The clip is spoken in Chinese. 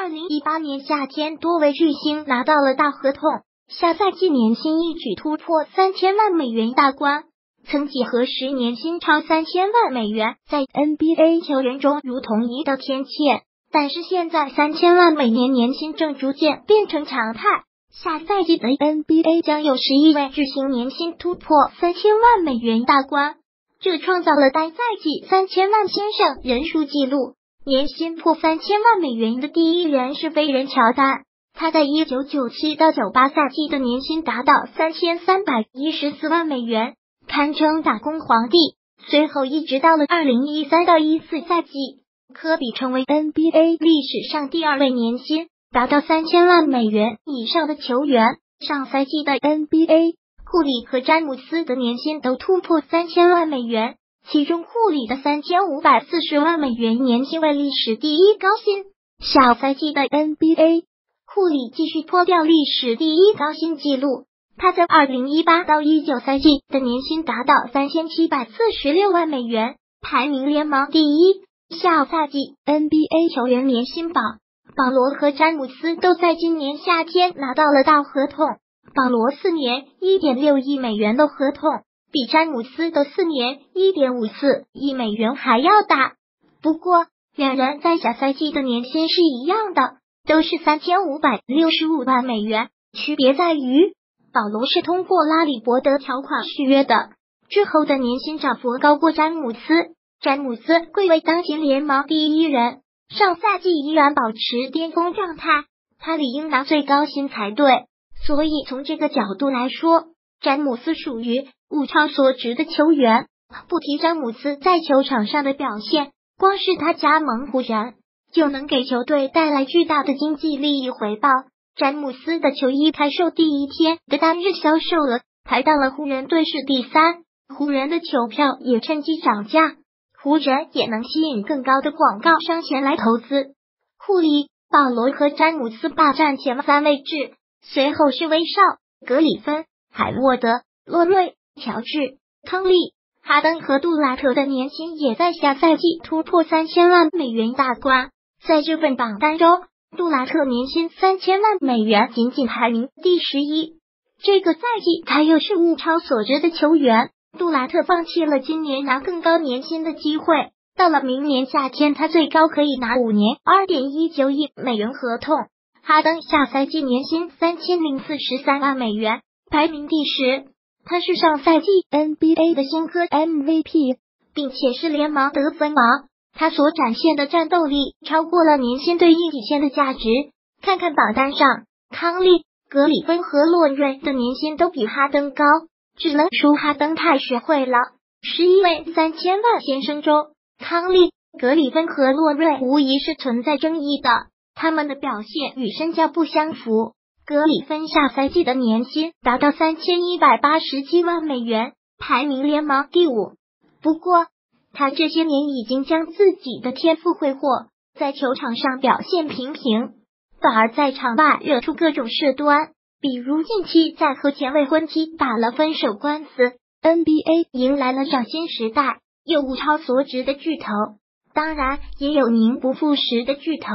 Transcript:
二零一八年夏天，多位巨星拿到了大合同，下赛季年薪一举突破三千万美元大关。曾几何时，年薪超三千万美元在 NBA 球员中如同一道天堑。但是现在，三千万每年年薪正逐渐变成常态。下赛季的 NBA 将有十一位巨星年薪突破三千万美元大关，这创造了单赛季三千万先生人数纪录。年薪破三千万美元的第一人是飞人乔丹，他在一九九七到九八赛季的年薪达到三千三百一十四万美元。堪称打工皇帝。随后一直到了二零一三到一四赛季，科比成为 NBA 历史上第二位年薪达到三千万美元以上的球员。上赛季的 NBA，库里和詹姆斯的年薪都突破三千万美元，其中库里的三千五百四十万美元年薪为历史第一高薪。小赛季的 NBA，库里继续破掉历史第一高薪纪录。他在二零一八到一九赛季的年薪达到三千七百四十六万美元，排名联盟第一。下赛季 NBA 球员年薪榜，保罗和詹姆斯都在今年夏天拿到了大合同。保罗四年一点六亿美元的合同，比詹姆斯的四年一点五四亿美元还要大。不过，两人在下赛季的年薪是一样的，都是三千五百六十五万美元，区别在于。保罗是通过拉里伯德条款续约的，之后的年薪涨幅高过詹姆斯。詹姆斯贵为当前联盟第一人，上赛季依然保持巅峰状态，他理应拿最高薪才对。所以从这个角度来说，詹姆斯属于物超所值的球员。不提詹姆斯在球场上的表现，光是他加盟湖人就能给球队带来巨大的经济利益回报。詹姆斯的球衣开售第一天的单日销售额排到了湖人队是第三，湖人的球票也趁机涨价，湖人也能吸引更高的广告商前来投资。库里、保罗和詹姆斯霸占前三位置，随后是威少、格里芬、海沃德、洛瑞、乔治、汤利、哈登和杜拉特的年薪也在下赛季突破三千万美元大关，在这份榜单中。杜拉特年薪三千万美元，仅仅排名第十一。这个赛季他又是物超所值的球员。杜拉特放弃了今年拿更高年薪的机会，到了明年夏天，他最高可以拿五年二点一九亿美元合同。哈登下赛季年薪三千零四十三万美元，排名第十。他是上赛季 NBA 的新科 MVP，并且是联盟得分王。他所展现的战斗力超过了年薪对应体现的价值。看看榜单上，康利、格里芬和洛瑞的年薪都比哈登高，只能说哈登太学会了。十一位三千万先生中，康利、格里芬和洛瑞无疑是存在争议的，他们的表现与身价不相符。格里芬下赛季的年薪达到三千一百八十七万美元，排名联盟第五。不过，他这些年已经将自己的天赋挥霍，在球场上表现平平，反而在场外惹出各种事端，比如近期在和前未婚妻打了分手官司。NBA 迎来了崭新时代，有物超所值的巨头，当然也有名不副实的巨头。